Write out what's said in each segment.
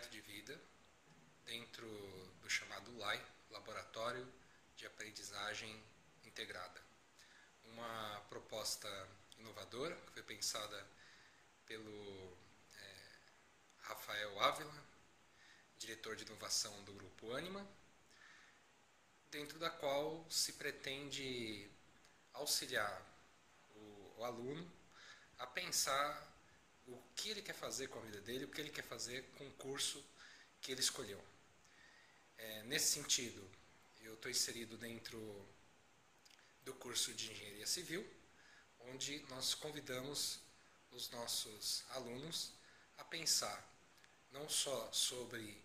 projeto de vida dentro do chamado LAI, Laboratório de Aprendizagem Integrada. Uma proposta inovadora que foi pensada pelo é, Rafael Ávila, diretor de inovação do grupo Anima, dentro da qual se pretende auxiliar o, o aluno a pensar o que ele quer fazer com a vida dele, o que ele quer fazer com o curso que ele escolheu. É, nesse sentido, eu estou inserido dentro do curso de Engenharia Civil, onde nós convidamos os nossos alunos a pensar não só sobre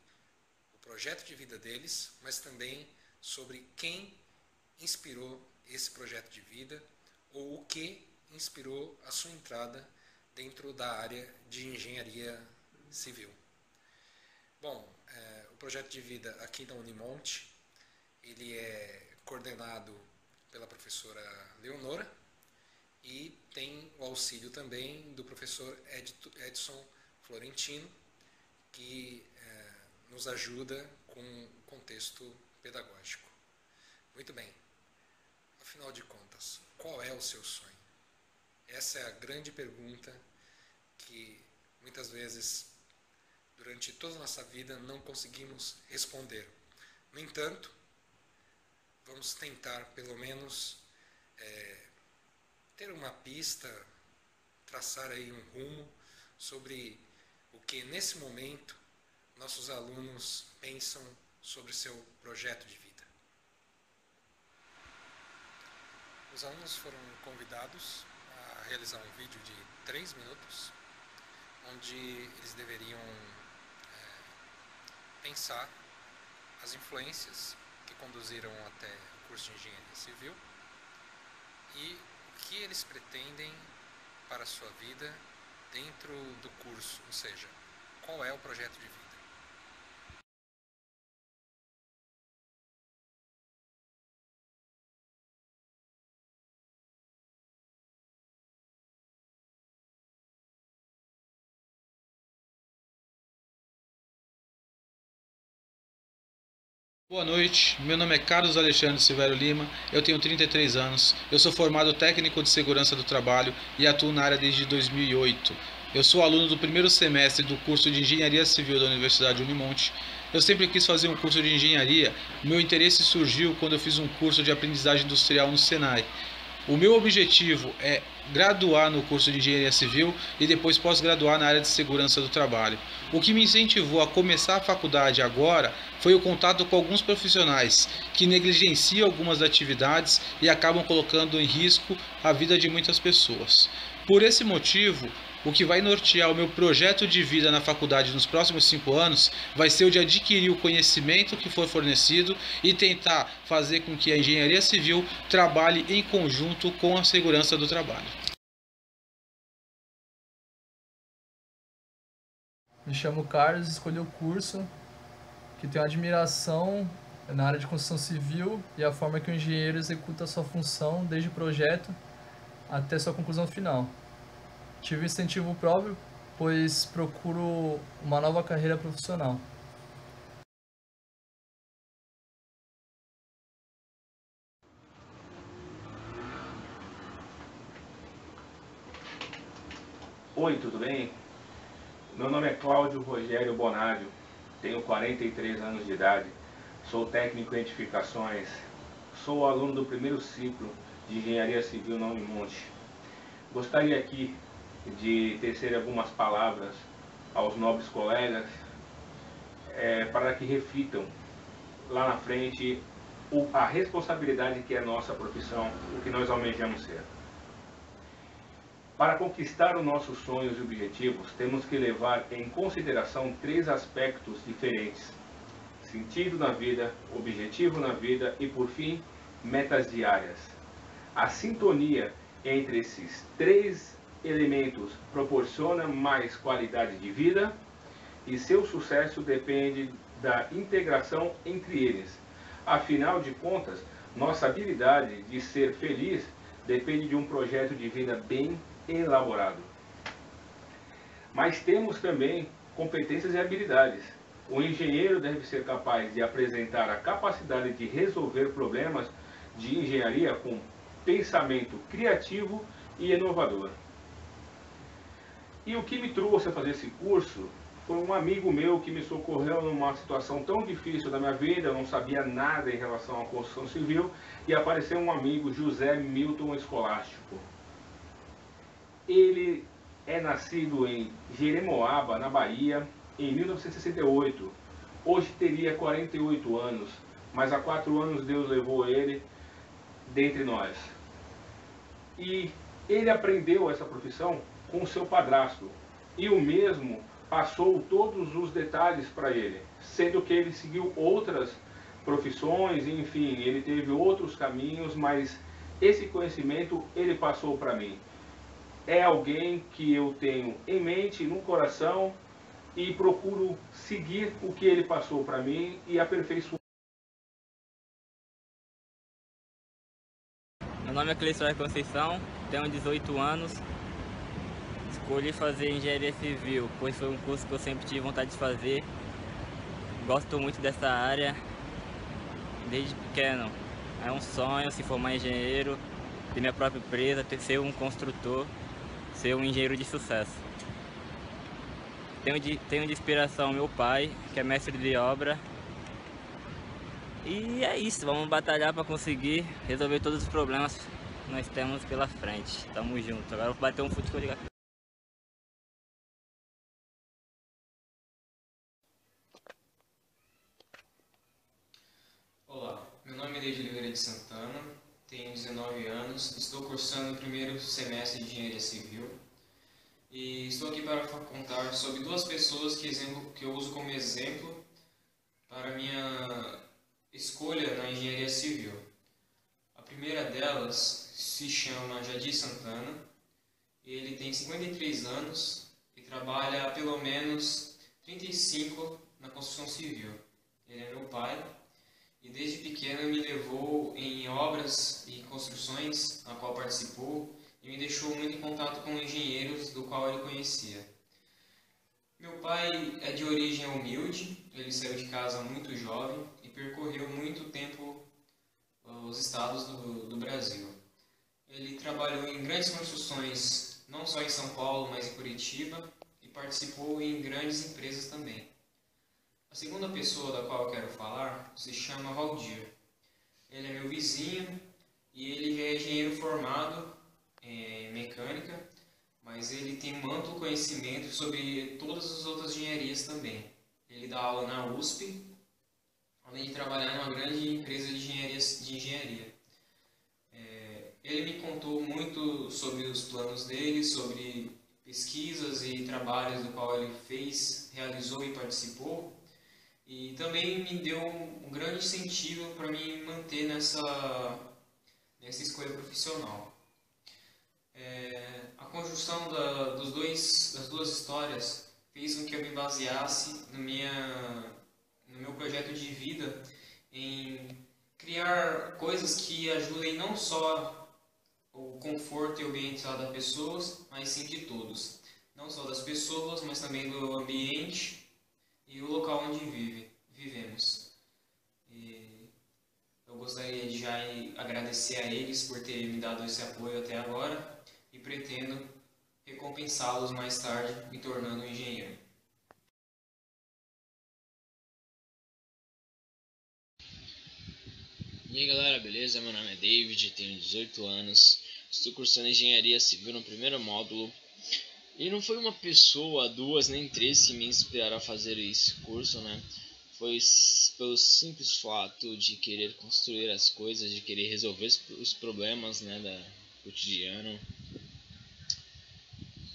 o projeto de vida deles, mas também sobre quem inspirou esse projeto de vida ou o que inspirou a sua entrada dentro da área de engenharia civil. Bom, é, o projeto de vida aqui da Unimonte, ele é coordenado pela professora Leonora e tem o auxílio também do professor Edson Florentino, que é, nos ajuda com o contexto pedagógico. Muito bem, afinal de contas, qual é o seu sonho? Essa é a grande pergunta que muitas vezes, durante toda a nossa vida, não conseguimos responder. No entanto, vamos tentar, pelo menos, é, ter uma pista, traçar aí um rumo sobre o que, nesse momento, nossos alunos pensam sobre seu projeto de vida. Os alunos foram convidados realizar um vídeo de 3 minutos, onde eles deveriam é, pensar as influências que conduziram até o curso de Engenharia Civil e o que eles pretendem para a sua vida dentro do curso, ou seja, qual é o projeto de vida. Boa noite, meu nome é Carlos Alexandre Silvério Lima, eu tenho 33 anos, eu sou formado técnico de segurança do trabalho e atuo na área desde 2008. Eu sou aluno do primeiro semestre do curso de Engenharia Civil da Universidade Unimonte. Eu sempre quis fazer um curso de engenharia, meu interesse surgiu quando eu fiz um curso de aprendizagem industrial no Senai. O meu objetivo é graduar no curso de engenharia civil e depois pós-graduar na área de segurança do trabalho. O que me incentivou a começar a faculdade agora foi o contato com alguns profissionais que negligenciam algumas atividades e acabam colocando em risco a vida de muitas pessoas. Por esse motivo, o que vai nortear o meu projeto de vida na faculdade nos próximos cinco anos vai ser o de adquirir o conhecimento que for fornecido e tentar fazer com que a engenharia civil trabalhe em conjunto com a segurança do trabalho. Me chamo Carlos, escolhi o curso que tenho admiração na área de construção civil e a forma que o engenheiro executa a sua função desde o projeto até sua conclusão final. Tive incentivo próprio, pois procuro uma nova carreira profissional. Oi, tudo bem? Meu nome é Cláudio Rogério Bonádio, tenho 43 anos de idade, sou técnico em edificações, sou aluno do primeiro ciclo de Engenharia Civil na Unimonte. Gostaria aqui de tecer algumas palavras aos nobres colegas é, para que reflitam lá na frente o, a responsabilidade que é nossa profissão, o que nós almejamos ser. Para conquistar os nossos sonhos e objetivos, temos que levar em consideração três aspectos diferentes: sentido na vida, objetivo na vida e, por fim, metas diárias. A sintonia entre esses três elementos proporciona mais qualidade de vida e seu sucesso depende da integração entre eles. Afinal de contas, nossa habilidade de ser feliz depende de um projeto de vida bem elaborado. Mas temos também competências e habilidades O engenheiro deve ser capaz de apresentar a capacidade de resolver problemas de engenharia com pensamento criativo e inovador. E o que me trouxe a fazer esse curso foi um amigo meu que me socorreu numa situação tão difícil da minha vida, eu não sabia nada em relação à construção civil, e apareceu um amigo, José Milton Escolástico. Ele é nascido em Jeremoaba, na Bahia, em 1968. Hoje teria 48 anos, mas há quatro anos Deus levou ele dentre nós. E ele aprendeu essa profissão com seu padrasto. E o mesmo passou todos os detalhes para ele, sendo que ele seguiu outras profissões, enfim, ele teve outros caminhos, mas esse conhecimento ele passou para mim. É alguém que eu tenho em mente, no coração e procuro seguir o que ele passou para mim e aperfeiçoar. Meu nome é Cleison Conceição, tenho 18 anos, Escolhi fazer engenharia civil, pois foi um curso que eu sempre tive vontade de fazer. Gosto muito dessa área desde pequeno. É um sonho se formar engenheiro, ter minha própria empresa, ser um construtor, ser um engenheiro de sucesso. Tenho de, tenho de inspiração meu pai, que é mestre de obra. E é isso, vamos batalhar para conseguir resolver todos os problemas que nós temos pela frente. Tamo junto. Agora vou bater um futebol de de Santana, tenho 19 anos, estou cursando o primeiro semestre de Engenharia Civil e estou aqui para contar sobre duas pessoas que, exemplo, que eu uso como exemplo para minha escolha na Engenharia Civil. A primeira delas se chama Jadir Santana, ele tem 53 anos e trabalha há pelo menos 35 na construção civil. Ele é meu pai e desde pequeno me levou em obras e construções na qual participou e me deixou muito em contato com engenheiros do qual ele conhecia. Meu pai é de origem humilde, ele saiu de casa muito jovem e percorreu muito tempo os estados do, do Brasil. Ele trabalhou em grandes construções, não só em São Paulo, mas em Curitiba, e participou em grandes empresas também. A segunda pessoa da qual eu quero falar se chama Valdir. Ele é meu vizinho e ele é engenheiro formado em mecânica, mas ele tem um amplo conhecimento sobre todas as outras engenharias também. Ele dá aula na USP, além de trabalhar em uma grande empresa de engenharia. De engenharia. É, ele me contou muito sobre os planos dele, sobre pesquisas e trabalhos do qual ele fez, realizou e participou. E também me deu um grande incentivo para me manter nessa, nessa escolha profissional. É, a conjunção da, dos dois, das duas histórias fez com que eu me baseasse no, minha, no meu projeto de vida em criar coisas que ajudem não só o conforto e o bem-estar das pessoas, mas sim de todos. Não só das pessoas, mas também do ambiente e o local onde vive, vivemos. E eu gostaria de já agradecer a eles por terem me dado esse apoio até agora e pretendo recompensá-los mais tarde, me tornando um engenheiro. E aí galera, beleza? Meu nome é David, tenho 18 anos, estou cursando Engenharia Civil no primeiro módulo e não foi uma pessoa, duas, nem três que me inspiraram a fazer esse curso, né? Foi pelo simples fato de querer construir as coisas, de querer resolver os problemas, né, da cotidiano.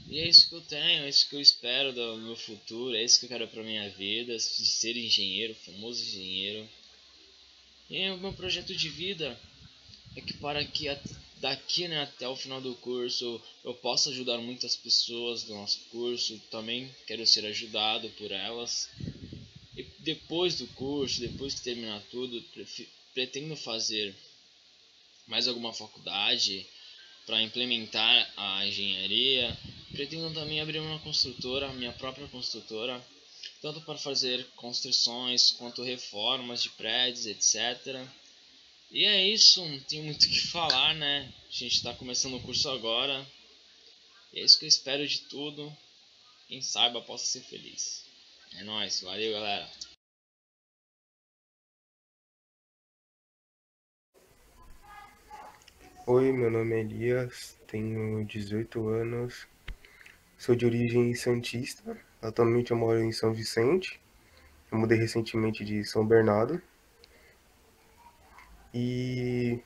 E é isso que eu tenho, é isso que eu espero do meu futuro, é isso que eu quero para minha vida, de ser engenheiro, famoso engenheiro. E é o meu projeto de vida é que para que daqui né, até o final do curso eu possa ajudar muitas pessoas do nosso curso, também quero ser ajudado por elas. E depois do curso, depois que terminar tudo, pretendo fazer mais alguma faculdade para implementar a engenharia. Pretendo também abrir uma construtora, minha própria construtora, tanto para fazer construções quanto reformas de prédios, etc. E é isso, não tem muito o que falar, né? A gente está começando o curso agora. E é isso que eu espero de tudo. Quem saiba possa ser feliz. É nóis, valeu galera! Oi, meu nome é Elias, tenho 18 anos, sou de origem santista, atualmente eu moro em São Vicente, eu mudei recentemente de São Bernardo. E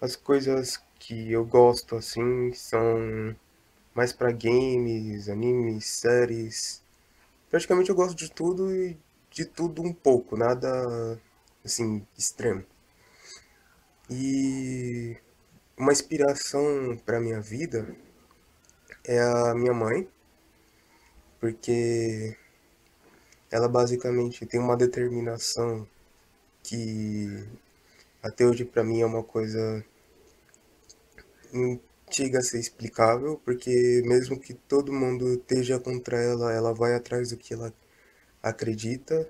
as coisas que eu gosto assim são mais para games, animes, séries. Praticamente eu gosto de tudo e de tudo um pouco, nada assim extremo. E uma inspiração para minha vida é a minha mãe, porque ela basicamente tem uma determinação que até hoje para mim é uma coisa não chega a ser explicável, porque mesmo que todo mundo esteja contra ela, ela vai atrás do que ela acredita.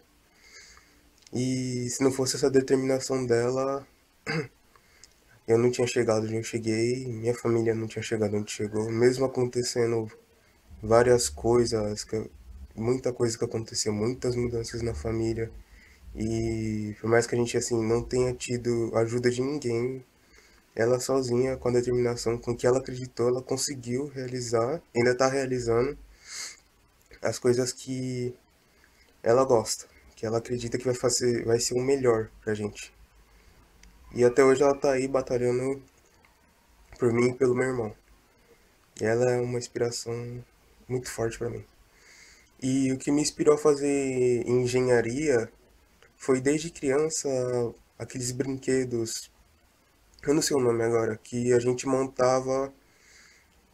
E se não fosse essa determinação dela, eu não tinha chegado onde eu cheguei, minha família não tinha chegado onde chegou, mesmo acontecendo várias coisas, muita coisa que aconteceu, muitas mudanças na família. E por mais que a gente assim não tenha tido ajuda de ninguém, ela sozinha, com a determinação com que ela acreditou, ela conseguiu realizar, ainda está realizando as coisas que ela gosta, que ela acredita que vai fazer, vai ser o melhor pra gente. E até hoje ela tá aí batalhando por mim e pelo meu irmão. E ela é uma inspiração muito forte para mim. E o que me inspirou a fazer engenharia foi desde criança aqueles brinquedos eu não sei o nome agora, que a gente montava,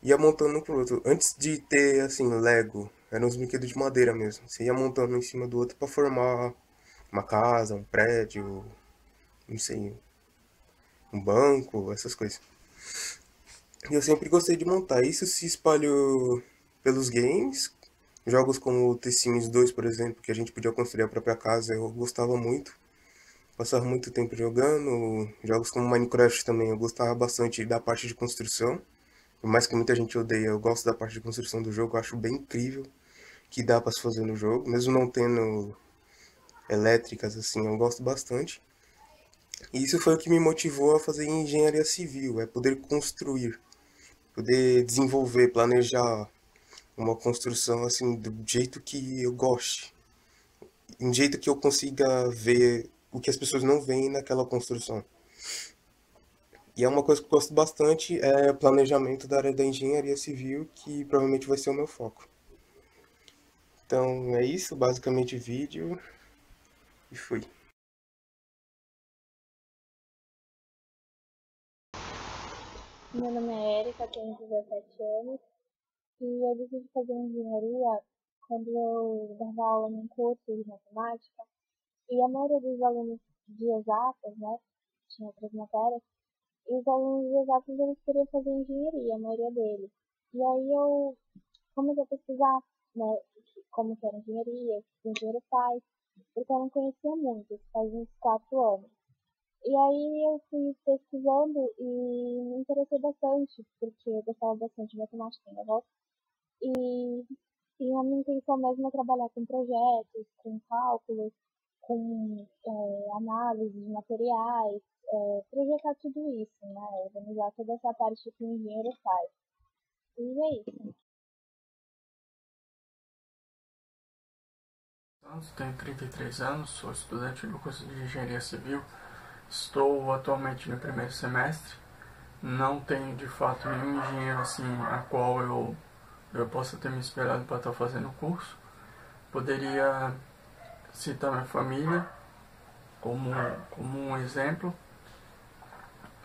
ia montando um pro outro. Antes de ter, assim, Lego, eram uns brinquedos de madeira mesmo. Você ia montando em cima do outro para formar uma casa, um prédio, não sei, um banco, essas coisas. E eu sempre gostei de montar. Isso se espalhou pelos games, jogos como The Sims 2, por exemplo, que a gente podia construir a própria casa, eu gostava muito passava muito tempo jogando. Jogos como Minecraft também eu gostava bastante da parte de construção. Por mais que muita gente odeia, eu gosto da parte de construção do jogo, eu acho bem incrível que dá para se fazer no jogo, mesmo não tendo elétricas assim, eu gosto bastante. E isso foi o que me motivou a fazer engenharia civil, é poder construir, poder desenvolver, planejar uma construção assim do jeito que eu goste, um jeito que eu consiga ver o que as pessoas não veem naquela construção. E é uma coisa que eu gosto bastante, é planejamento da área da engenharia civil, que provavelmente vai ser o meu foco. Então é isso, basicamente vídeo, e fui. Meu nome é Erika, tenho 17 anos, e eu decidi fazer engenharia quando eu dava aula num curso de matemática e a maioria dos alunos de exatas, né, tinha outras matérias, e os alunos de exatas eles queriam fazer engenharia, a maioria deles. E aí eu comecei a pesquisar, né, como que era engenharia, o que o engenheiro faz, porque eu não conhecia muito, faz uns quatro anos. E aí eu fui pesquisando e me interessei bastante, porque eu gostava bastante de matemática, ainda gosto. E, e a minha intenção mesmo é trabalhar com projetos, com cálculos, com é, análise de materiais, é, projetar tudo isso, né? Organizar toda essa parte que o engenheiro faz. E é isso. Tenho 33 anos, sou estudante do curso de Engenharia Civil. Estou atualmente no primeiro semestre. Não tenho de fato nenhum engenheiro assim a qual eu, eu possa ter me esperado para estar fazendo o curso. Poderia citar minha família como, como um exemplo.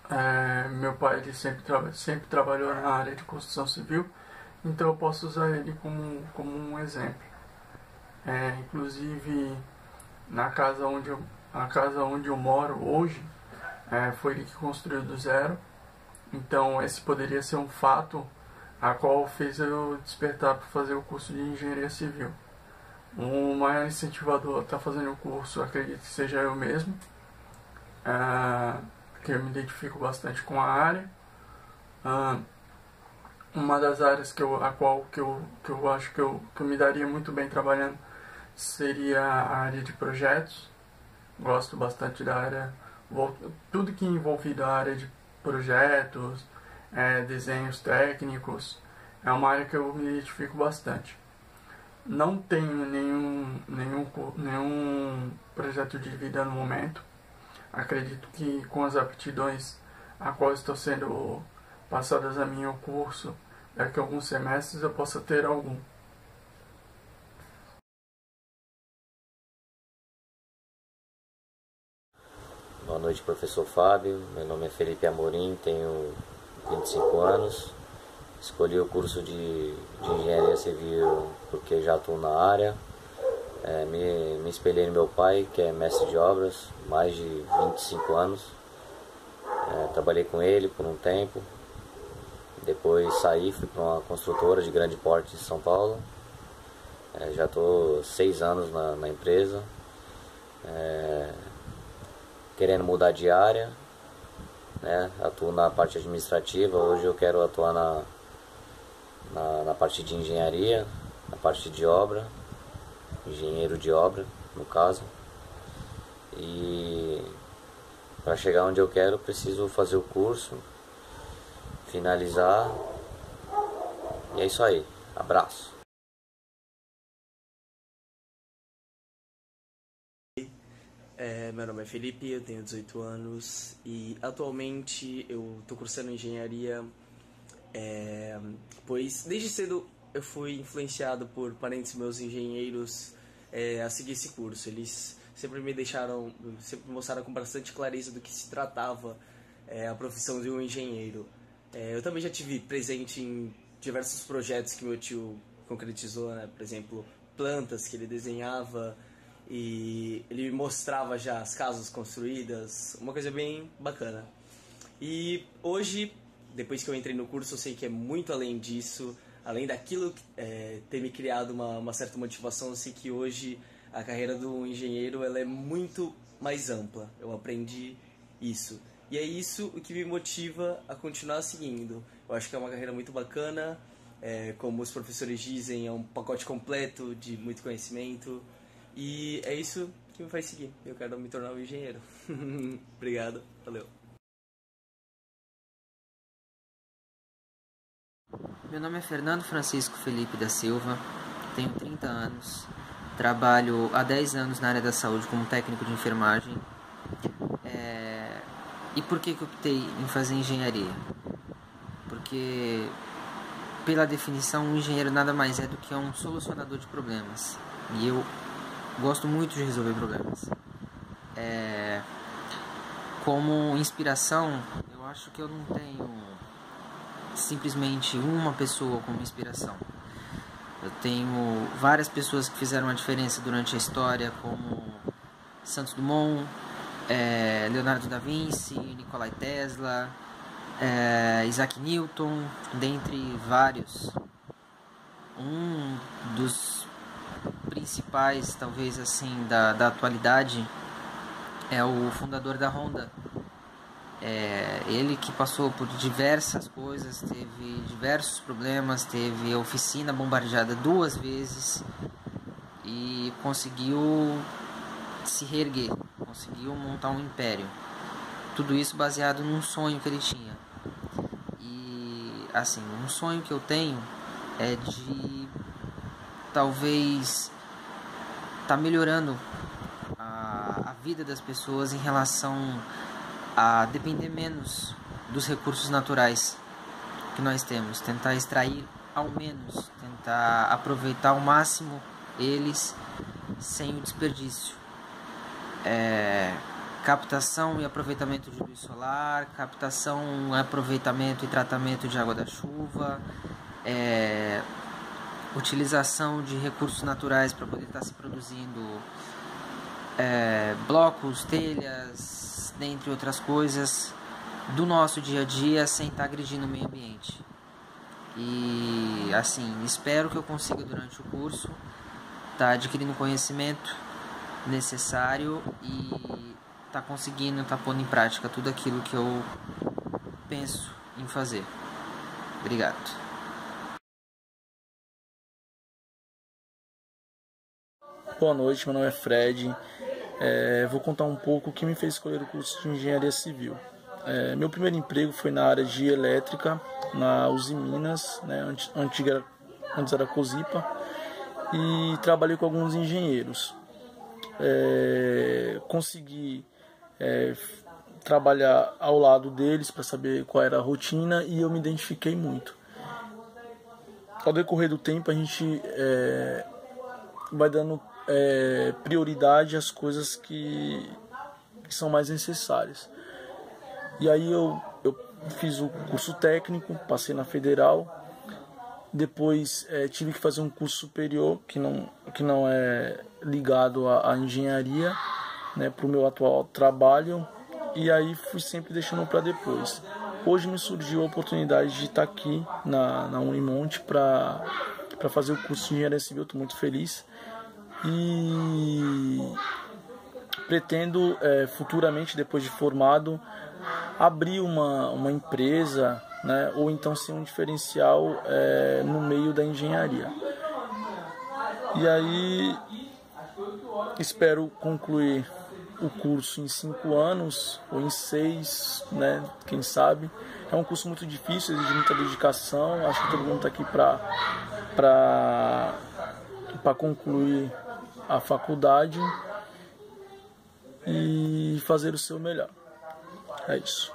É, meu pai ele sempre, tra sempre trabalhou na área de construção civil, então eu posso usar ele como, como um exemplo. É, inclusive, na casa onde eu, a casa onde eu moro hoje, é, foi ele que construiu do zero. Então, esse poderia ser um fato a qual fez eu despertar para fazer o curso de engenharia civil. O maior incentivador está fazendo o curso, acredito que seja eu mesmo, é, porque eu me identifico bastante com a área. Ah, uma das áreas que eu, a qual que eu, que eu acho que eu, que eu me daria muito bem trabalhando seria a área de projetos. Gosto bastante da área, tudo que envolve a área de projetos, é, desenhos técnicos, é uma área que eu me identifico bastante. Não tenho nenhum, nenhum, nenhum projeto de vida no momento. Acredito que com as aptidões a qual estou sendo passadas a mim o curso, daqui a alguns semestres eu possa ter algum. Boa noite, professor Fábio. Meu nome é Felipe Amorim, tenho 25 anos. Escolhi o curso de, de Engenharia Civil porque já estou na área. É, me, me espelhei no meu pai, que é mestre de obras, mais de 25 anos. É, trabalhei com ele por um tempo. Depois saí, fui para uma construtora de grande porte em São Paulo. É, já estou seis anos na, na empresa. É, querendo mudar de área, né? atuo na parte administrativa, hoje eu quero atuar na, na, na parte de engenharia, na parte de obra, engenheiro de obra, no caso. E para chegar onde eu quero, preciso fazer o curso, finalizar. E é isso aí. Abraço. É, meu nome é Felipe, eu tenho 18 anos e atualmente eu estou cursando engenharia, é, pois desde cedo eu fui influenciado por parentes meus engenheiros é, a seguir esse curso. Eles sempre me deixaram, sempre mostraram com bastante clareza do que se tratava é, a profissão de um engenheiro. É, eu também já tive presente em diversos projetos que meu tio concretizou, né? por exemplo, plantas que ele desenhava e ele mostrava já as casas construídas, uma coisa bem bacana. E hoje, depois que eu entrei no curso, eu sei que é muito além disso, além daquilo é, ter me criado uma, uma certa motivação, eu sei que hoje a carreira do engenheiro ela é muito mais ampla. Eu aprendi isso. E é isso o que me motiva a continuar seguindo. Eu acho que é uma carreira muito bacana, é, como os professores dizem, é um pacote completo de muito conhecimento. E é isso que me faz seguir. Eu quero me tornar um engenheiro. Obrigado, valeu. Meu nome é Fernando Francisco Felipe da Silva, tenho 30 anos, trabalho há 10 anos na área da saúde como técnico de enfermagem. É... E por que, que optei em fazer engenharia? Porque, pela definição, um engenheiro nada mais é do que um solucionador de problemas. E eu gosto muito de resolver problemas. É, como inspiração, eu acho que eu não tenho simplesmente uma pessoa como inspiração. Eu tenho várias pessoas que fizeram a diferença durante a história, como Santos Dumont, é, Leonardo da Vinci, Nikola Tesla, é, Isaac Newton, dentre vários. Um dos principais, talvez assim, da, da atualidade é o fundador da Honda. É, ele que passou por diversas coisas, teve diversos problemas, teve a oficina bombardeada duas vezes e conseguiu se reerguer, conseguiu montar um império. Tudo isso baseado num sonho que ele tinha. E assim, um sonho que eu tenho é de talvez tá melhorando a, a vida das pessoas em relação a depender menos dos recursos naturais que nós temos, tentar extrair ao menos, tentar aproveitar ao máximo eles sem o desperdício. É, captação e aproveitamento de luz solar, captação, aproveitamento e tratamento de água da chuva, é, utilização de recursos naturais para poder estar tá se produzindo é, blocos, telhas, dentre outras coisas do nosso dia a dia sem estar tá agredindo o meio ambiente. E assim, espero que eu consiga durante o curso tá adquirindo conhecimento necessário e tá conseguindo, tá pondo em prática tudo aquilo que eu penso em fazer. Obrigado. Boa noite, meu nome é Fred. É, vou contar um pouco o que me fez escolher o curso de Engenharia Civil. É, meu primeiro emprego foi na área de elétrica, na Uzi Minas, né, antiga, antes era Cozipa, e trabalhei com alguns engenheiros. É, consegui é, trabalhar ao lado deles para saber qual era a rotina e eu me identifiquei muito. Ao decorrer do tempo a gente é, vai dando é, prioridade às coisas que, que, são mais necessárias. E aí eu, eu fiz o curso técnico, passei na federal, depois é, tive que fazer um curso superior que não, que não é ligado à, à engenharia, né, para o meu atual trabalho, e aí fui sempre deixando para depois. Hoje me surgiu a oportunidade de estar aqui na, na Unimonte para fazer o curso de engenharia civil, estou muito feliz e pretendo é, futuramente, depois de formado, abrir uma, uma empresa né, ou então ser um diferencial é, no meio da engenharia. E aí espero concluir o curso em cinco anos ou em seis, né, quem sabe. É um curso muito difícil, exige muita dedicação. Acho que todo mundo está aqui para concluir a faculdade e fazer o seu melhor. É isso.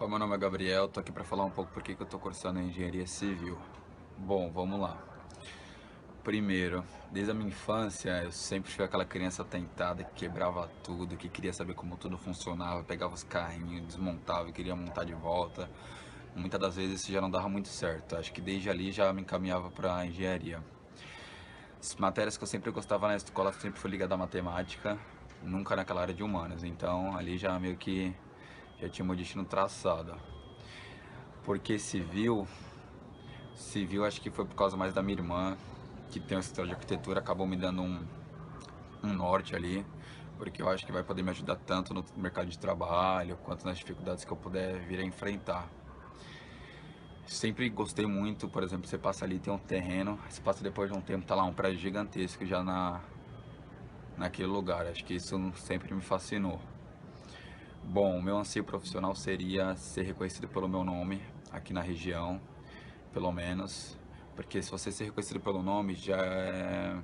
Meu nome é Gabriel, tô aqui para falar um pouco por que eu tô cursando engenharia civil. Bom, vamos lá. Primeiro, desde a minha infância, eu sempre fui aquela criança tentada que quebrava tudo, que queria saber como tudo funcionava, pegava os carrinhos, desmontava e queria montar de volta. Muitas das vezes isso já não dava muito certo. Acho que desde ali já me encaminhava para engenharia. As matérias que eu sempre gostava na escola sempre foi ligada à matemática, nunca naquela área de humanas. Então ali já meio que já tinha meu destino traçado. Porque civil, civil acho que foi por causa mais da minha irmã, que tem um escritório de arquitetura, acabou me dando um, um norte ali, porque eu acho que vai poder me ajudar tanto no mercado de trabalho, quanto nas dificuldades que eu puder vir a enfrentar. Sempre gostei muito, por exemplo, você passa ali, tem um terreno, você passa depois de um tempo, tá lá um prédio gigantesco já na, naquele lugar. Acho que isso sempre me fascinou. Bom, o meu anseio profissional seria ser reconhecido pelo meu nome aqui na região, pelo menos, porque se você ser reconhecido pelo nome, já, é,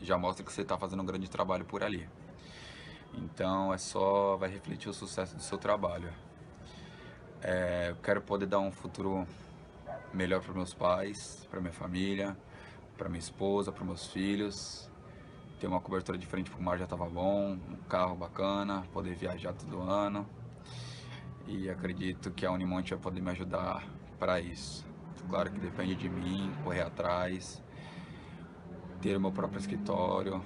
já mostra que você está fazendo um grande trabalho por ali. Então, é só, vai refletir o sucesso do seu trabalho. É, eu quero poder dar um futuro melhor para meus pais, para minha família, para minha esposa, para meus filhos. Ter uma cobertura diferente para o mar já estava bom, um carro bacana, poder viajar todo ano. E acredito que a Unimonte vai poder me ajudar para isso. Claro que depende de mim, correr atrás, ter meu próprio escritório.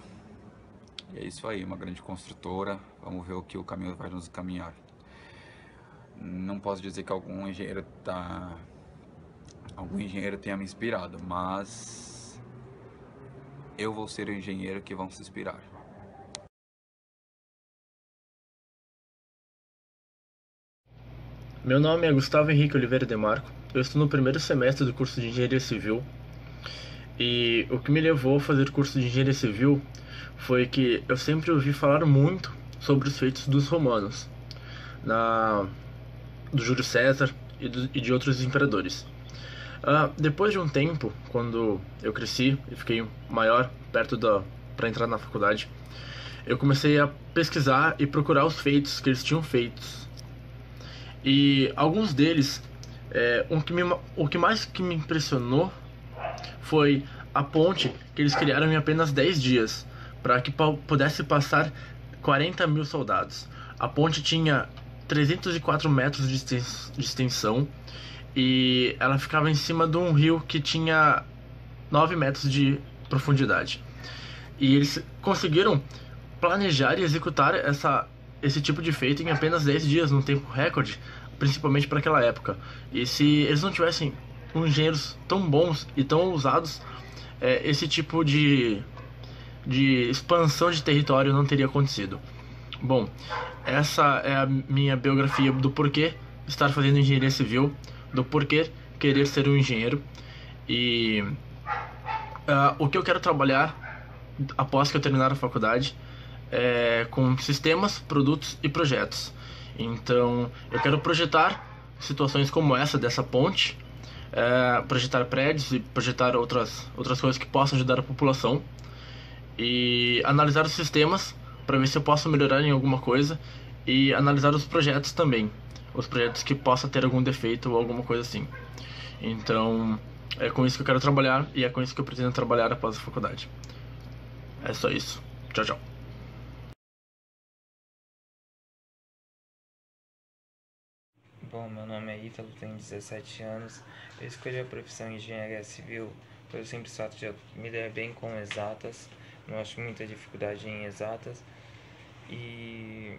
E é isso aí, uma grande construtora. Vamos ver o que o caminho vai nos caminhar. Não posso dizer que algum engenheiro tá algum engenheiro tenha me inspirado, mas eu vou ser o engenheiro que vão se inspirar. Meu nome é Gustavo Henrique Oliveira de Marco. Eu estou no primeiro semestre do curso de Engenharia Civil. E o que me levou a fazer curso de Engenharia Civil foi que eu sempre ouvi falar muito sobre os feitos dos romanos, na do Júlio César e, do, e de outros imperadores. Uh, depois de um tempo, quando eu cresci e fiquei maior, perto da para entrar na faculdade, eu comecei a pesquisar e procurar os feitos que eles tinham feitos. E alguns deles é, um que me, o que mais que me impressionou foi a ponte que eles criaram em apenas 10 dias para que pudesse passar 40 mil soldados. A ponte tinha 304 metros de extensão e ela ficava em cima de um rio que tinha 9 metros de profundidade. E eles conseguiram planejar e executar essa, esse tipo de feito em apenas 10 dias, num tempo recorde, principalmente para aquela época. E se eles não tivessem engenheiros tão bons e tão ousados, é, esse tipo de, de expansão de território não teria acontecido. Bom, essa é a minha biografia do porquê estar fazendo engenharia civil, do porquê querer ser um engenheiro e uh, o que eu quero trabalhar após que eu terminar a faculdade é com sistemas, produtos e projetos. Então, eu quero projetar situações como essa dessa ponte, é, projetar prédios e projetar outras outras coisas que possam ajudar a população e analisar os sistemas para ver se eu posso melhorar em alguma coisa e analisar os projetos também, os projetos que possa ter algum defeito ou alguma coisa assim. Então, é com isso que eu quero trabalhar e é com isso que eu pretendo trabalhar após a faculdade. É só isso. Tchau, tchau. Bom, meu nome é Ítalo, tenho 17 anos. Eu escolhi a profissão engenharia civil pelo simples fato de me dar bem com exatas. Não acho muita dificuldade em exatas. E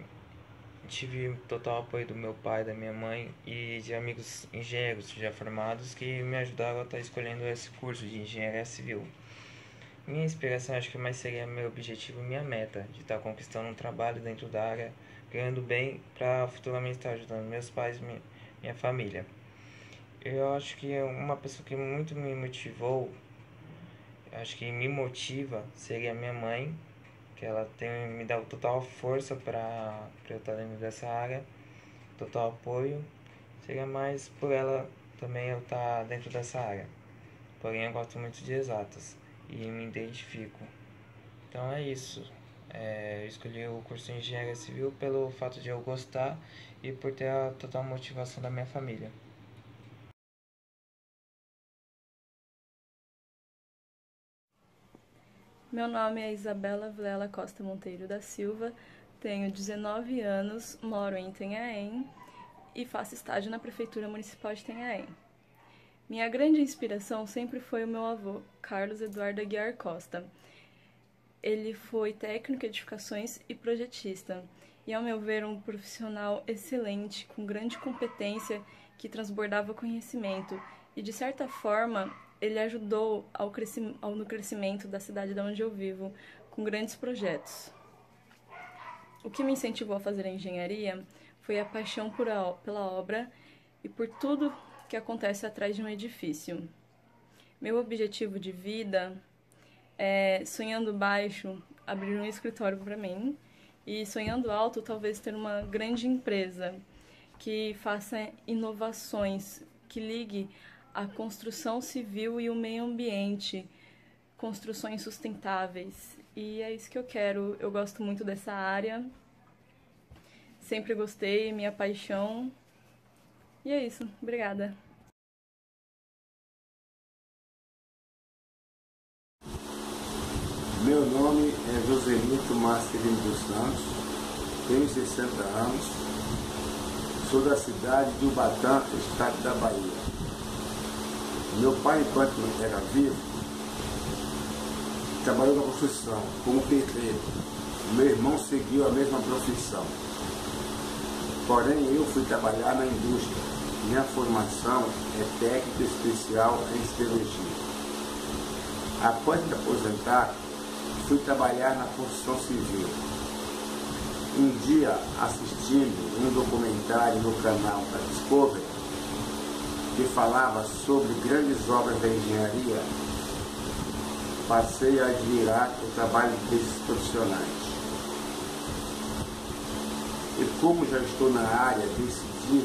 tive total apoio do meu pai, da minha mãe e de amigos engenheiros já formados que me ajudaram a estar escolhendo esse curso de engenharia civil. Minha inspiração acho que mais seria meu objetivo minha meta, de estar conquistando um trabalho dentro da área, ganhando bem para futuramente estar ajudando meus pais e minha família. Eu acho que uma pessoa que muito me motivou, acho que me motiva, seria minha mãe, que ela tem me dá total força para eu estar dentro dessa área, total apoio. Seria mais por ela também eu estar dentro dessa área. Porém, eu gosto muito de exatas e me identifico. Então é isso. É, eu escolhi o curso de Engenharia Civil pelo fato de eu gostar e por ter a total motivação da minha família. Meu nome é Isabela Vilela Costa Monteiro da Silva, tenho 19 anos, moro em Itanhaém e faço estágio na Prefeitura Municipal de Itanhaém. Minha grande inspiração sempre foi o meu avô, Carlos Eduardo Aguiar Costa. Ele foi técnico de edificações e projetista, e ao meu ver um profissional excelente, com grande competência, que transbordava conhecimento, e de certa forma ele ajudou ao, ao no crescimento da cidade de onde eu vivo, com grandes projetos. O que me incentivou a fazer a engenharia foi a paixão por a, pela obra e por tudo que acontece atrás de um edifício. Meu objetivo de vida é, sonhando baixo, abrir um escritório para mim e sonhando alto, talvez ter uma grande empresa que faça inovações, que ligue a construção civil e o meio ambiente, construções sustentáveis. E é isso que eu quero. Eu gosto muito dessa área. Sempre gostei, minha paixão e é isso. Obrigada. Meu nome é Joselito Marcelino dos Santos, tenho 60 anos, sou da cidade de Ubatã, estado da Bahia. Meu pai, enquanto era vivo, trabalhou na construção como pedreiro. Meu irmão seguiu a mesma profissão. Porém, eu fui trabalhar na indústria minha formação é técnico especial em siderurgia. Após me aposentar, fui trabalhar na construção civil. Um dia, assistindo um documentário no canal da Discovery, que falava sobre grandes obras da engenharia, passei a admirar o trabalho desses profissionais. E como já estou na área, decidi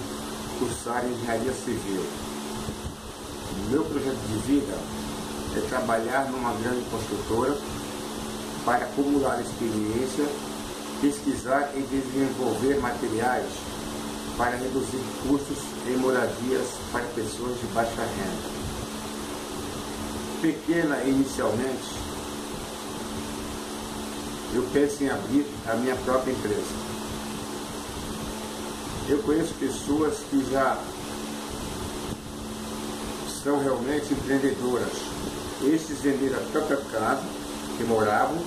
cursar engenharia civil. Meu projeto de vida é trabalhar numa grande construtora para acumular experiência, pesquisar e desenvolver materiais para reduzir custos em moradias para pessoas de baixa renda. Pequena inicialmente, eu penso em abrir a minha própria empresa. Eu conheço pessoas que já são realmente empreendedoras. Estes venderam a própria casa que moravam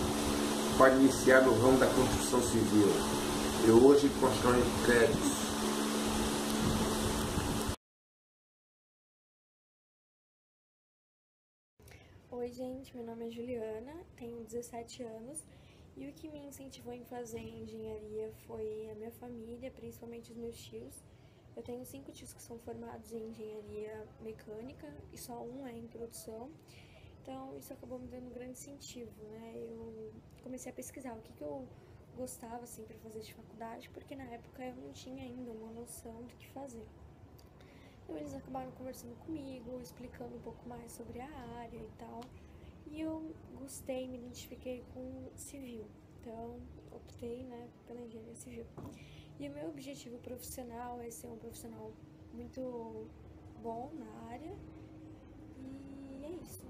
para iniciar no ramo da construção civil e hoje constroem prédios. Oi, gente, meu nome é Juliana, tenho 17 anos e o que me incentivou em fazer engenharia foi a minha família, principalmente os meus tios. Eu tenho cinco tios que são formados em engenharia mecânica e só um é em produção. Então isso acabou me dando um grande incentivo, né? Eu comecei a pesquisar o que, que eu gostava assim para fazer de faculdade, porque na época eu não tinha ainda uma noção do que fazer. Então eles acabaram conversando comigo, explicando um pouco mais sobre a área e tal. E eu gostei, me identifiquei com civil. Então optei, né, pela engenharia civil. E o meu objetivo profissional é ser um profissional muito bom na área. E é isso.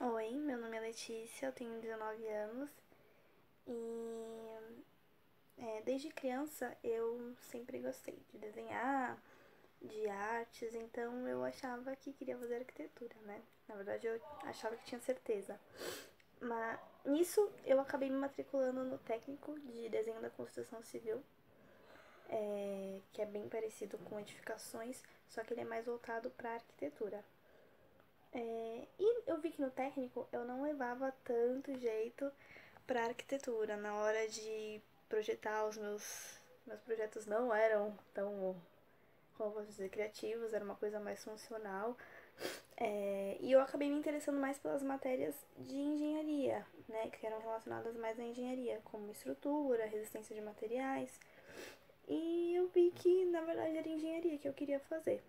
Oi, meu nome é Letícia, eu tenho 19 anos e é, desde criança eu sempre gostei de desenhar, de artes, então eu achava que queria fazer arquitetura, né? Na verdade, eu achava que tinha certeza. Mas nisso eu acabei me matriculando no técnico de desenho da construção civil, é, que é bem parecido com edificações, só que ele é mais voltado para arquitetura. É, e eu vi que no técnico eu não levava tanto jeito para arquitetura. Na hora de projetar os meus meus projetos não eram tão como posso dizer criativos, era uma coisa mais funcional. É, e eu acabei me interessando mais pelas matérias de engenharia, né, que eram relacionadas mais à engenharia, como estrutura, resistência de materiais. E eu vi que na verdade era engenharia que eu queria fazer.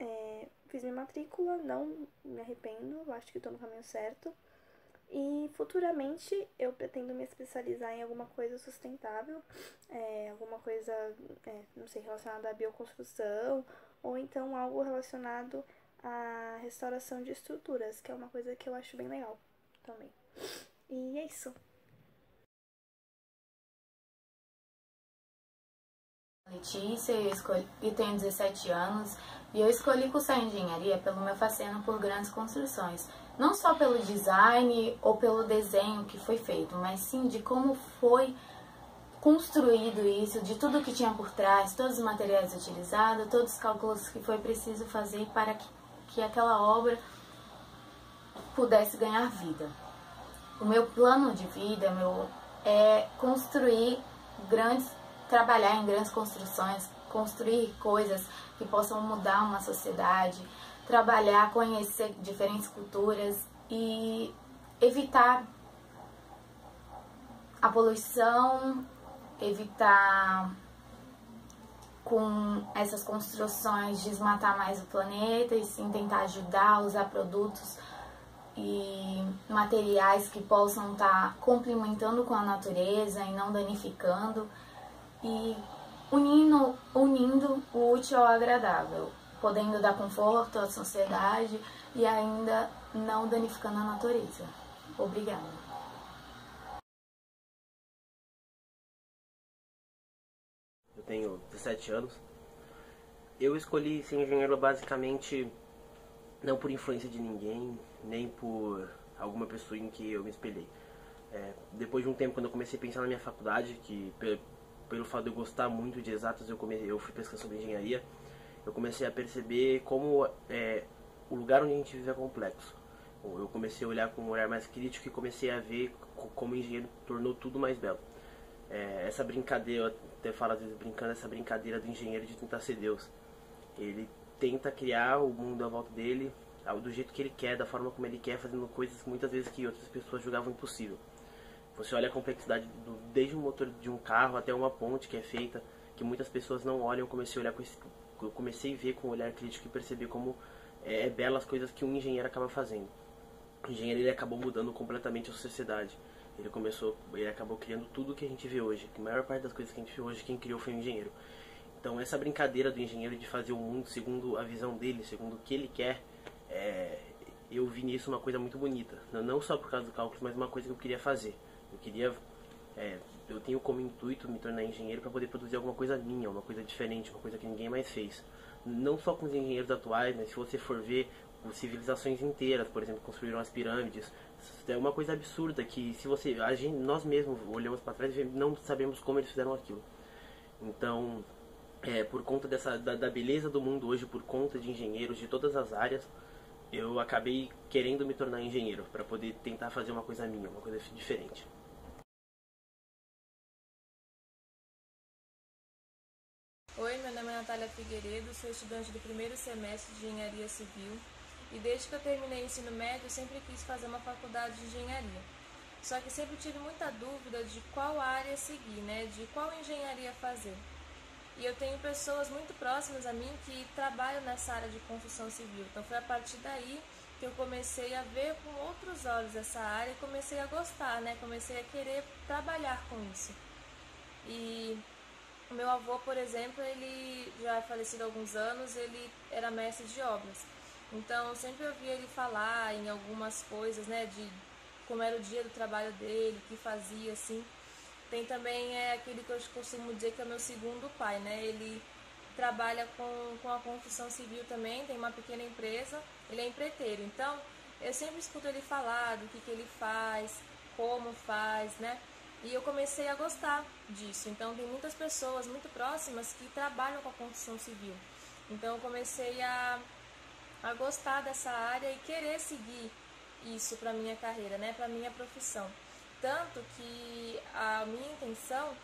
É, fiz minha matrícula, não me arrependo, acho que estou no caminho certo. E futuramente eu pretendo me especializar em alguma coisa sustentável, é, alguma coisa, é, não sei, relacionada à bioconstrução, ou então algo relacionado à restauração de estruturas, que é uma coisa que eu acho bem legal também. E é isso. Letícia, eu escolhi, e tenho 17 anos e eu escolhi cursar engenharia pelo meu fascínio por grandes construções. Não só pelo design ou pelo desenho que foi feito, mas sim de como foi construído isso, de tudo que tinha por trás, todos os materiais utilizados, todos os cálculos que foi preciso fazer para que, que aquela obra pudesse ganhar vida. O meu plano de vida meu, é construir grandes, trabalhar em grandes construções, construir coisas que possam mudar uma sociedade, trabalhar, conhecer diferentes culturas e evitar a poluição, evitar com essas construções desmatar mais o planeta e sim tentar ajudar a usar produtos e materiais que possam estar complementando com a natureza e não danificando. E unindo, unindo o útil ao agradável, podendo dar conforto à sociedade e ainda não danificando a natureza. Obrigada. Eu tenho 17 anos. Eu escolhi ser engenheiro basicamente não por influência de ninguém, nem por alguma pessoa em que eu me espelhei. É, depois de um tempo, quando eu comecei a pensar na minha faculdade, que pelo fato de eu gostar muito de exatas, eu, comecei, eu fui pesquisar sobre engenharia, eu comecei a perceber como é, o lugar onde a gente vive é complexo. Eu comecei a olhar com um olhar mais crítico e comecei a ver como o engenheiro tornou tudo mais belo. É, essa brincadeira, eu até falo às vezes brincando, essa brincadeira do engenheiro de tentar ser Deus. Ele tenta criar o mundo à volta dele do jeito que ele quer, da forma como ele quer, fazendo coisas muitas vezes que outras pessoas julgavam impossível. Você olha a complexidade do, desde o motor de um carro até uma ponte que é feita, que muitas pessoas não olham. Eu comecei a olhar com esse, eu comecei a ver com um olhar crítico e perceber como é, é belas coisas que um engenheiro acaba fazendo. O engenheiro ele acabou mudando completamente a sociedade. Ele começou, ele acabou criando tudo que a gente vê hoje. A maior parte das coisas que a gente vê hoje, quem criou foi o engenheiro. Então essa brincadeira do engenheiro de fazer o mundo segundo a visão dele, segundo o que ele quer, é, eu vi nisso uma coisa muito bonita. Não só por causa do cálculo, mas uma coisa que eu queria fazer. Eu queria. É, eu tenho como intuito me tornar engenheiro para poder produzir alguma coisa minha, uma coisa diferente, uma coisa que ninguém mais fez. Não só com os engenheiros atuais, mas se você for ver civilizações inteiras, por exemplo, construíram as pirâmides. É uma coisa absurda que se você, a gente, nós mesmos olhamos para trás e não sabemos como eles fizeram aquilo. Então, é, por conta dessa da, da beleza do mundo hoje, por conta de engenheiros de todas as áreas, eu acabei querendo me tornar engenheiro para poder tentar fazer uma coisa minha, uma coisa diferente. Oi, meu nome é Natália Figueiredo, sou estudante do primeiro semestre de Engenharia Civil e desde que eu terminei o ensino médio sempre quis fazer uma faculdade de engenharia. Só que sempre tive muita dúvida de qual área seguir, né? De qual engenharia fazer. E eu tenho pessoas muito próximas a mim que trabalham nessa área de construção civil. Então foi a partir daí que eu comecei a ver com outros olhos essa área e comecei a gostar, né? Comecei a querer trabalhar com isso. E meu avô, por exemplo, ele já é falecido há alguns anos, ele era mestre de obras. Então, sempre ouvia ele falar em algumas coisas, né, de como era o dia do trabalho dele, o que fazia, assim. Tem também é, aquele que eu costumo dizer que é meu segundo pai, né? Ele trabalha com, com a construção civil também, tem uma pequena empresa, ele é empreiteiro. Então, eu sempre escuto ele falar do que, que ele faz, como faz, né? E eu comecei a gostar disso. Então, tem muitas pessoas muito próximas que trabalham com a construção civil. Então, eu comecei a, a gostar dessa área e querer seguir isso para minha carreira, né? Para minha profissão. Tanto que a minha intenção,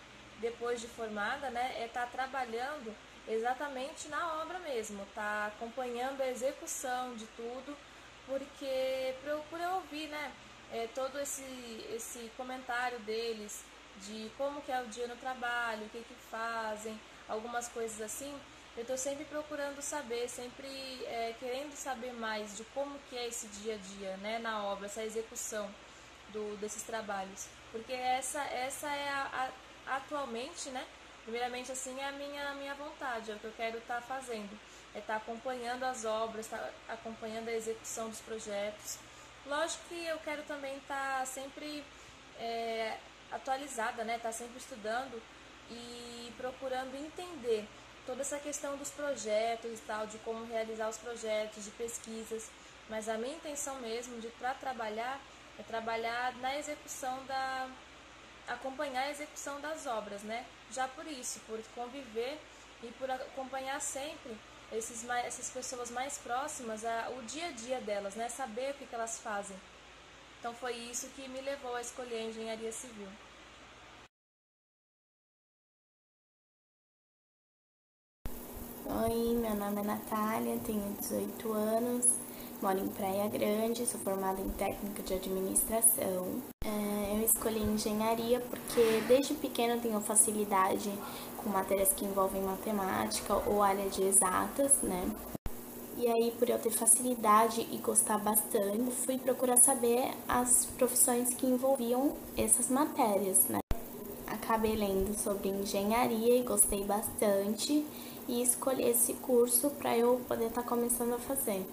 depois de formada, né, é estar tá trabalhando exatamente na obra mesmo, tá acompanhando a execução de tudo, porque por eu ouvir, né, é, todo esse, esse comentário deles de como que é o dia no trabalho, o que que fazem, algumas coisas assim, eu estou sempre procurando saber, sempre é, querendo saber mais de como que é esse dia a dia, né, na obra, essa execução do, desses trabalhos. Porque essa, essa é a, a, atualmente, né? Primeiramente, assim, é a minha, a minha vontade, é o que eu quero estar tá fazendo. É estar tá acompanhando as obras, estar tá acompanhando a execução dos projetos. Lógico que eu quero também estar tá sempre é, atualizada, né? Estar tá sempre estudando e procurando entender toda essa questão dos projetos e tal, de como realizar os projetos, de pesquisas. Mas a minha intenção mesmo de para trabalhar é trabalhar na execução da acompanhar a execução das obras, né? Já por isso, por conviver e por acompanhar sempre esses, essas pessoas mais próximas, a, o dia a dia delas, né? Saber o que, que elas fazem. Então foi isso que me levou a escolher a engenharia civil. Oi, meu nome é Natália, tenho 18 anos Moro em Praia Grande, sou formada em técnica de administração. É, eu escolhi engenharia porque desde pequena tenho facilidade com matérias que envolvem matemática ou área de exatas, né? E aí, por eu ter facilidade e gostar bastante, fui procurar saber as profissões que envolviam essas matérias, né? Acabei lendo sobre engenharia e gostei bastante e escolhi esse curso para eu poder estar tá começando a fazer.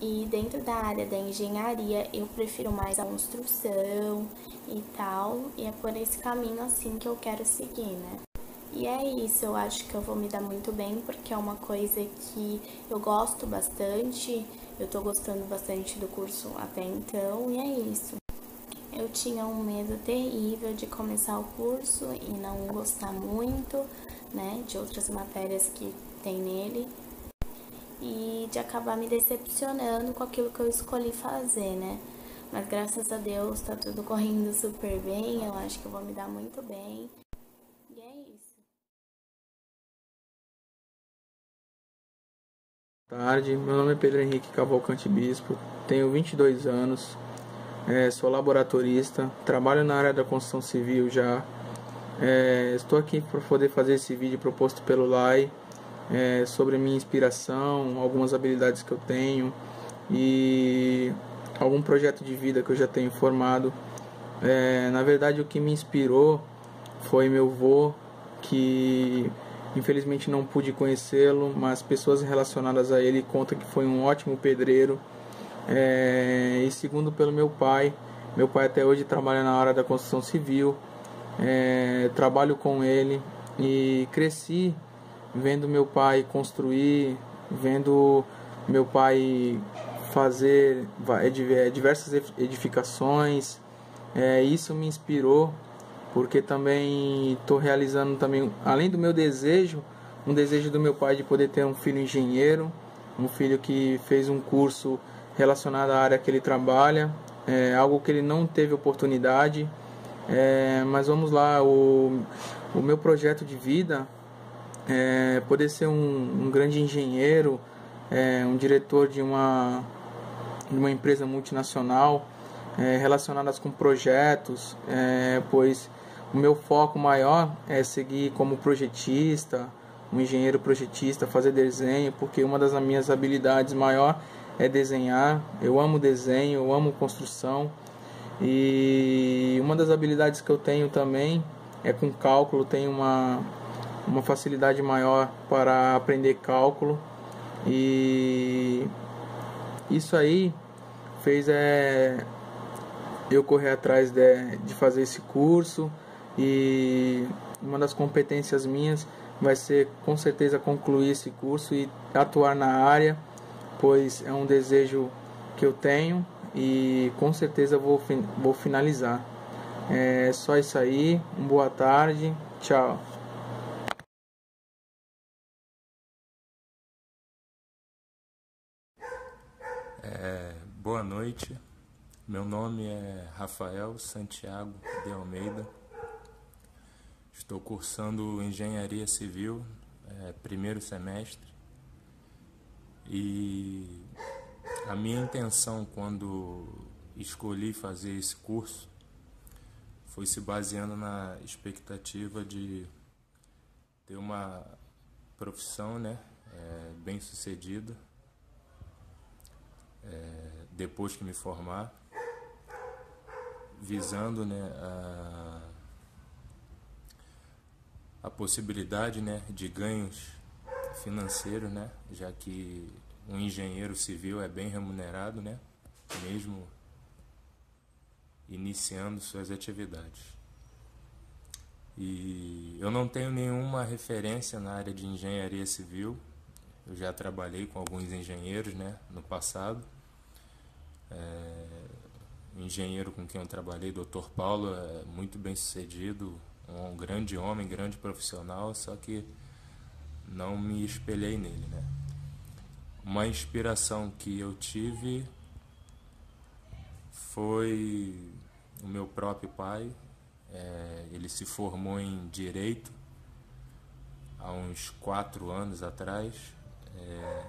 E dentro da área da engenharia, eu prefiro mais a construção e tal, e é por esse caminho assim que eu quero seguir, né? E é isso, eu acho que eu vou me dar muito bem porque é uma coisa que eu gosto bastante, eu tô gostando bastante do curso até então, e é isso. Eu tinha um medo terrível de começar o curso e não gostar muito, né, de outras matérias que tem nele, e de acabar me decepcionando com aquilo que eu escolhi fazer, né? Mas graças a Deus tá tudo correndo super bem, eu acho que eu vou me dar muito bem. Boa tarde, meu nome é Pedro Henrique Cavalcante Bispo, tenho 22 anos, é, sou laboratorista, trabalho na área da construção civil já. É, estou aqui para poder fazer esse vídeo proposto pelo LAI é, sobre minha inspiração, algumas habilidades que eu tenho e algum projeto de vida que eu já tenho formado. É, na verdade, o que me inspirou foi meu avô, que infelizmente não pude conhecê-lo, mas pessoas relacionadas a ele contam que foi um ótimo pedreiro. É, e segundo pelo meu pai, meu pai até hoje trabalha na área da construção civil, é, trabalho com ele e cresci vendo meu pai construir, vendo meu pai fazer é, diversas edificações. É, isso me inspirou porque também estou realizando também, além do meu desejo, um desejo do meu pai de poder ter um filho engenheiro, um filho que fez um curso relacionado à área que ele trabalha, é algo que ele não teve oportunidade. É, mas vamos lá, o, o meu projeto de vida é poder ser um, um grande engenheiro, é, um diretor de uma, de uma empresa multinacional é, relacionadas com projetos, é, pois o meu foco maior é seguir como projetista, um engenheiro projetista, fazer desenho, porque uma das minhas habilidades maior é desenhar. Eu amo desenho, eu amo construção. E uma das habilidades que eu tenho também é com cálculo, tenho uma, uma facilidade maior para aprender cálculo. E isso aí fez é, eu correr atrás de, de fazer esse curso e uma das competências minhas vai ser com certeza concluir esse curso e atuar na área, pois é um desejo que eu tenho e com certeza vou, vou finalizar. É só isso aí, uma boa tarde, tchau. É, boa noite, meu nome é Rafael Santiago de Almeida. Estou cursando Engenharia Civil, é, primeiro semestre. E a minha intenção quando escolhi fazer esse curso foi se baseando na expectativa de ter uma profissão né, é, bem sucedida é, depois que me formar, visando né, a a possibilidade né, de ganhos financeiros, né, já que um engenheiro civil é bem remunerado, né, mesmo iniciando suas atividades. E eu não tenho nenhuma referência na área de engenharia civil. Eu já trabalhei com alguns engenheiros né, no passado. É, o engenheiro com quem eu trabalhei, Dr. Paulo, é muito bem sucedido, um grande homem, grande profissional, só que não me espelhei nele, né? Uma inspiração que eu tive foi o meu próprio pai. É, ele se formou em direito há uns quatro anos atrás. É,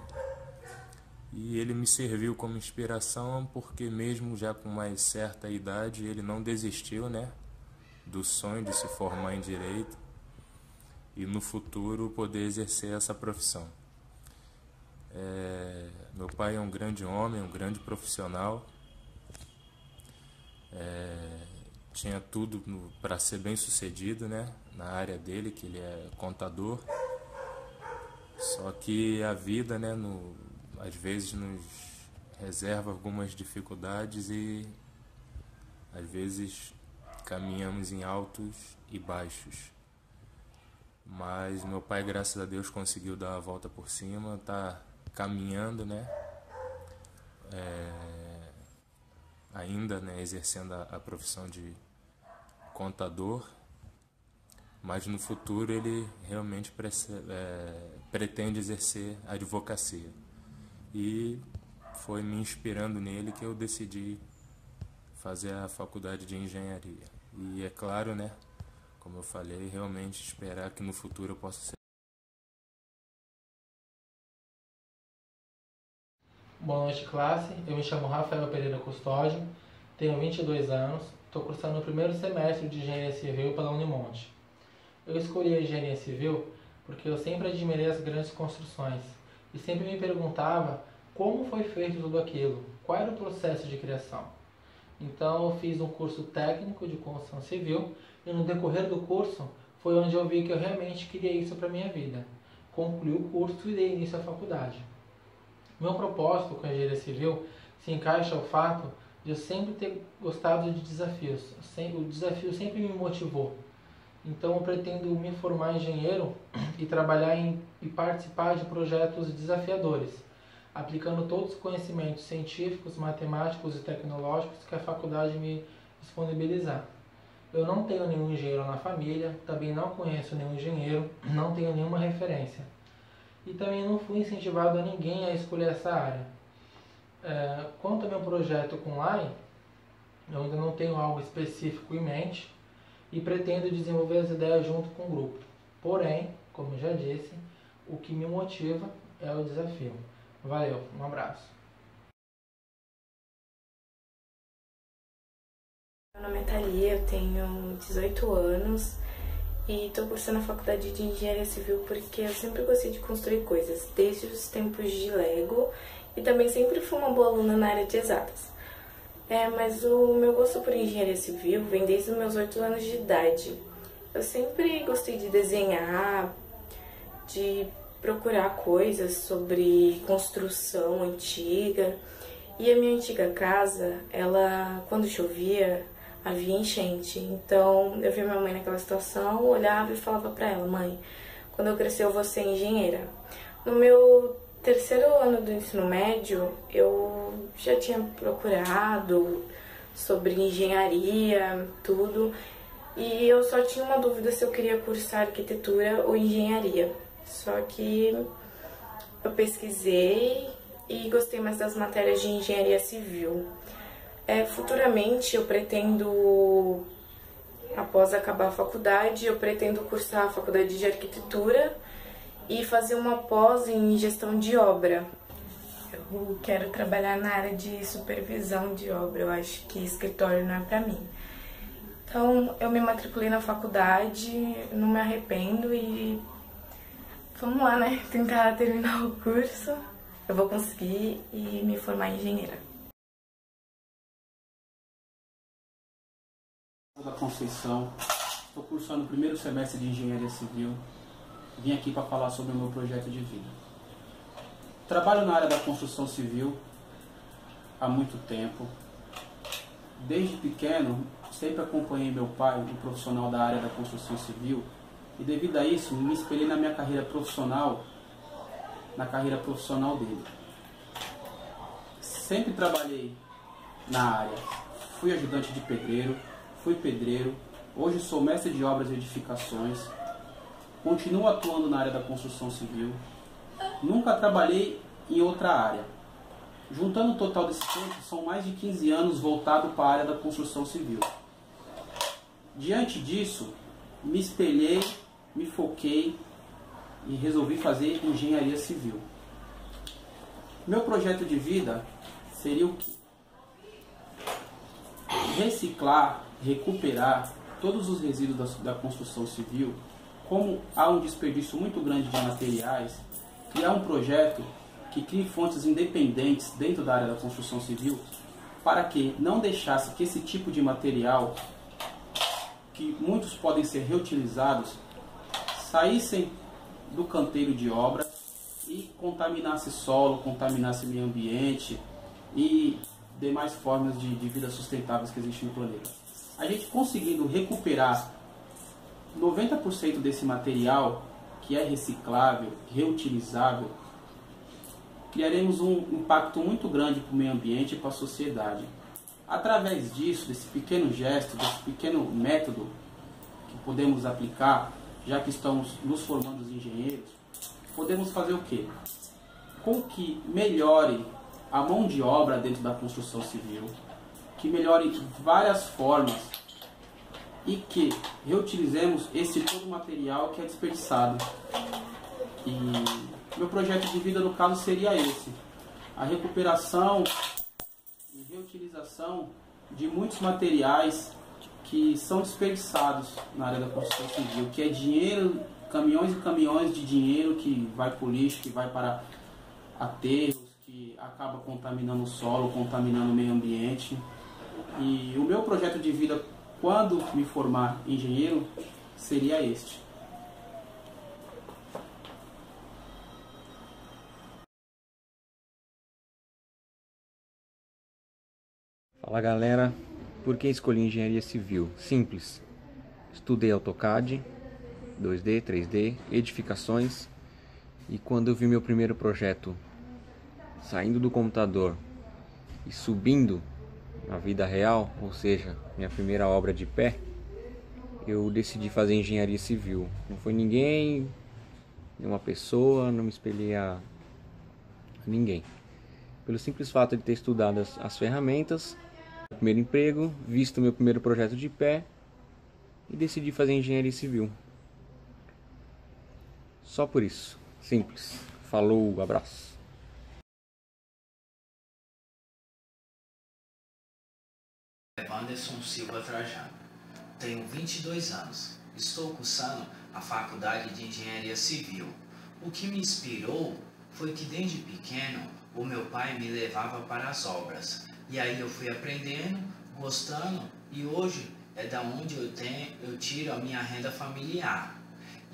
e ele me serviu como inspiração porque mesmo já com mais certa idade ele não desistiu, né? Do sonho de se formar em direito e no futuro poder exercer essa profissão. É, meu pai é um grande homem, um grande profissional, é, tinha tudo para ser bem sucedido né, na área dele, que ele é contador. Só que a vida, né, no, às vezes, nos reserva algumas dificuldades e às vezes caminhamos em altos e baixos. Mas meu pai, graças a Deus, conseguiu dar a volta por cima, tá caminhando, né? É, ainda né, exercendo a, a profissão de contador, mas no futuro ele realmente é, pretende exercer advocacia. E foi me inspirando nele que eu decidi fazer a faculdade de engenharia. E é claro, né? Como eu falei, realmente esperar que no futuro eu possa ser. Boa noite, classe. Eu me chamo Rafael Pereira Custódio, tenho 22 anos, estou cursando o primeiro semestre de Engenharia Civil pela Unimonte. Eu escolhi a Engenharia Civil porque eu sempre admirei as grandes construções e sempre me perguntava como foi feito tudo aquilo, qual era o processo de criação. Então eu fiz um curso técnico de construção civil e no decorrer do curso foi onde eu vi que eu realmente queria isso para minha vida. Concluí o curso e dei início à faculdade. Meu propósito com a engenharia civil se encaixa ao fato de eu sempre ter gostado de desafios. O desafio sempre me motivou. Então eu pretendo me formar engenheiro e trabalhar em, e participar de projetos desafiadores aplicando todos os conhecimentos científicos, matemáticos e tecnológicos que a faculdade me disponibilizar. Eu não tenho nenhum engenheiro na família, também não conheço nenhum engenheiro, não tenho nenhuma referência. E também não fui incentivado a ninguém a escolher essa área. É, quanto ao meu projeto com LAI, eu ainda não tenho algo específico em mente e pretendo desenvolver as ideias junto com o grupo. Porém, como já disse, o que me motiva é o desafio. Valeu, um abraço. Meu nome é Thalia, eu tenho 18 anos e estou cursando a faculdade de Engenharia Civil porque eu sempre gostei de construir coisas, desde os tempos de Lego e também sempre fui uma boa aluna na área de exatas. É, mas o meu gosto por engenharia civil vem desde os meus 8 anos de idade. Eu sempre gostei de desenhar, de procurar coisas sobre construção antiga. E a minha antiga casa, ela, quando chovia, havia enchente. Então eu via minha mãe naquela situação, olhava e falava para ela: Mãe, quando eu crescer eu vou ser engenheira. No meu terceiro ano do ensino médio, eu já tinha procurado sobre engenharia, tudo, e eu só tinha uma dúvida se eu queria cursar arquitetura ou engenharia. Só que eu pesquisei e gostei mais das matérias de engenharia civil. É, futuramente eu pretendo, após acabar a faculdade, eu pretendo cursar a faculdade de arquitetura e fazer uma pós em gestão de obra. Eu quero trabalhar na área de supervisão de obra, eu acho que escritório não é para mim. Então eu me matriculei na faculdade, não me arrependo e vamos lá, né? Tentar terminar o curso. Eu vou conseguir e me formar engenheira. da Conceição, estou cursando o primeiro semestre de Engenharia Civil. Vim aqui para falar sobre o meu projeto de vida. Trabalho na área da construção civil há muito tempo. Desde pequeno, sempre acompanhei meu pai, um profissional da área da construção civil, e devido a isso, me espelhei na minha carreira profissional, na carreira profissional dele. Sempre trabalhei na área. Fui ajudante de pedreiro, fui pedreiro, hoje sou mestre de obras e edificações, continuo atuando na área da construção civil, nunca trabalhei em outra área. Juntando o total desse tempo, são mais de 15 anos voltado para a área da construção civil. Diante disso, me espelhei, me foquei e resolvi fazer engenharia civil. Meu projeto de vida seria o que? Reciclar recuperar todos os resíduos da, da construção civil, como há um desperdício muito grande de materiais, criar um projeto que crie fontes independentes dentro da área da construção civil, para que não deixasse que esse tipo de material, que muitos podem ser reutilizados, saíssem do canteiro de obra e contaminasse solo, contaminasse meio ambiente e demais formas de, de vida sustentáveis que existem no planeta a gente conseguindo recuperar 90% desse material que é reciclável, reutilizável, criaremos um impacto muito grande para o meio ambiente e para a sociedade. Através disso, desse pequeno gesto, desse pequeno método que podemos aplicar, já que estamos nos formando os engenheiros, podemos fazer o quê? Com que melhore a mão de obra dentro da construção civil, que melhore de várias formas e que reutilizemos esse todo material que é desperdiçado. E meu projeto de vida no caso seria esse: a recuperação e reutilização de muitos materiais que são desperdiçados na área da construção civil, que é dinheiro, caminhões e caminhões de dinheiro que vai para o lixo, que vai para aterros, que acaba contaminando o solo, contaminando o meio ambiente. E o meu projeto de vida, quando me formar engenheiro, seria este. Fala galera, por que escolhi engenharia civil? Simples. Estudei AutoCAD, 2D, 3D, edificações e quando eu vi meu primeiro projeto saindo do computador e subindo na vida real, ou seja, minha primeira obra de pé, eu decidi fazer engenharia civil. Não foi ninguém, nenhuma pessoa, não me espelhei a, ninguém. Pelo simples fato de ter estudado as, as ferramentas, primeiro emprego, visto meu primeiro projeto de pé e decidi fazer engenharia civil. Só por isso. Simples. Falou, abraço. Anderson Silva Trajano. Tenho 22 anos. Estou cursando a Faculdade de Engenharia Civil. O que me inspirou foi que desde pequeno o meu pai me levava para as obras. E aí eu fui aprendendo, gostando e hoje é da onde eu tenho, eu tiro a minha renda familiar.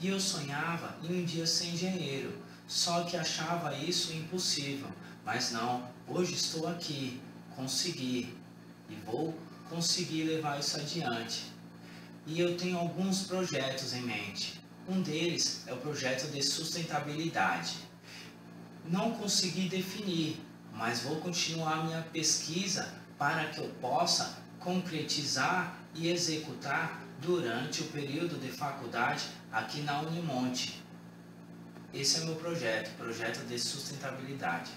E eu sonhava em um dia ser engenheiro, só que achava isso impossível. Mas não, hoje estou aqui, consegui e vou conseguir levar isso adiante. E eu tenho alguns projetos em mente. Um deles é o projeto de sustentabilidade. Não consegui definir, mas vou continuar minha pesquisa para que eu possa concretizar e executar durante o período de faculdade aqui na Unimonte. Esse é meu projeto, projeto de sustentabilidade.